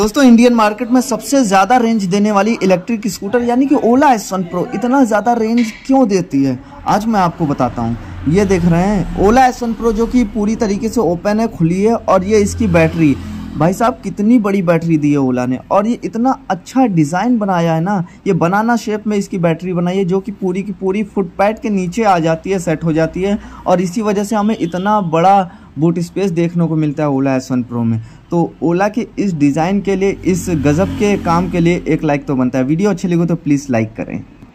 दोस्तों Indian market में सबसे ज़्यादा रेंज देने वाली इलेक्ट्रिक स्कूटर यानी कि ओला एस वन प्रो इतना ज़्यादा रेंज क्यों देती है? आज मैं आपको बताता हूँ। ये देख रहे हैं ओला एस वन प्रो जो कि पूरी तरीके से ओपन है, खुली है, और ये इसकी बैटरी भाई साहब, कितनी बड़ी बैटरी दी है ओला ने। और ये इतना अच्छा डिज़ाइन बनाया है ना, ये बनाना शेप में इसकी बैटरी बनाई है, जो कि पूरी की पूरी फुट पैड के नीचे आ जाती है सेट हो जाती है, और इसी वजह से हमें इतना बड़ा बूट स्पेस देखने को मिलता है ओला एस वन प्रो में। तो ओला के इस डिज़ाइन के लिए, इस गज़ब के काम के लिए एक लाइक तो बनता है। वीडियो अच्छी लगी तो प्लीज़ लाइक करें।